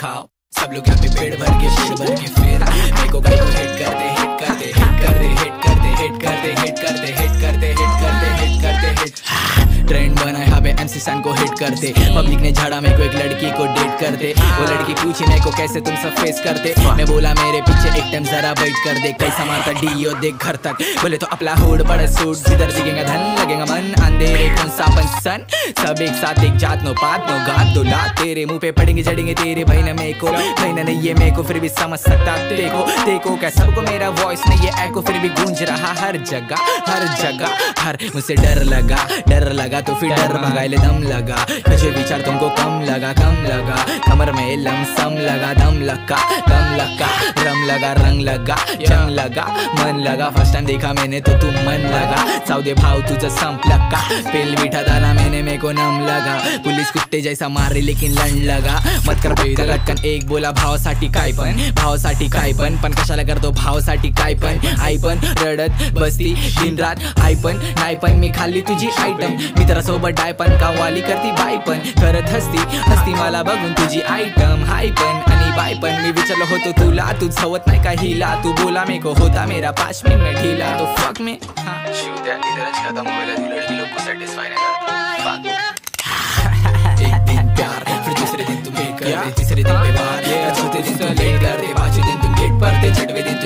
खाओ। सब लोग यहाँ पे पेड़ भर के पेड़ भर के यहाँ पे एमसी सन को हिट करते। पब्लिक ने झाड़ा मेरे को एक लड़की को डेट करते। वो लड़की पूछी मेरे को कैसे तुम सब फेस करते। मैं बोला मेरे पीछे एक टाइम जरा वेट कर दे। कैसा मारता डीओ देख घर तक। बोले तो अपना होड़ बड़ा सूट जिधर दिखेगा धन लगेगा मन। अंधेरे कौन सा सन? सब एक साथ एक जात नो पात नो गात दो ला तेरे मुँह पे पड़ेंगे जड़ेंगे तेरे भाई ने मेरे को। भाई ने नहीं ये मेरे को फिर भी समझ सकता देखो। देखो क्या सबको मेरा वॉइस नहीं ये एको फिर भी गूंज रहा हर जगह हर जगह हर। मुझसे डर लगा डर लगा तो फिर डर मंगाए ले दम। लगा। मुझे विचार तुमको कम लगा कम लगा। कमर में लम सम लगा दम लगा दम लगा रम लगा रंग लगा जंग लगा मन लगा। फ़र्स्ट टाइम देखा मैंने तो तुम मन लगा। साउदे भाव तुझे संप लगा। पेल बिठा दाना मैंने मेरे को नम लगा। पुलिस कुत्ते जैसा मारे लेकिन लंड लगा। मत कर बेटा लटकन एक बोला भावासाठी काय पण. भावासाठी काय पण पण कशाला करतो भावासाठी काय पण. आई पण रडत बसती दिन रात आई पण नाही पण मी खाल्ली तुझी आयटम मित्रासोबत डाय पण कामवाली करती बाय पण. करत हसती हसती मला बघून तुझी आयटम हाय पण आणि बाय पण. मी विचारलं होतो तुला तू सवत नाही का हिला? तू बोला मे को होता मेरा पाच मिनिट ढीला. तो फक में हाँ शिव द्या इधरच खत्म होईल ती लड़की लोग को सैटिस्फाई नहीं करती तिसरे दहावे वार ये रचते दिन तो लेट करते पाचवे दिन तुम गेट पर ते छठवे दिन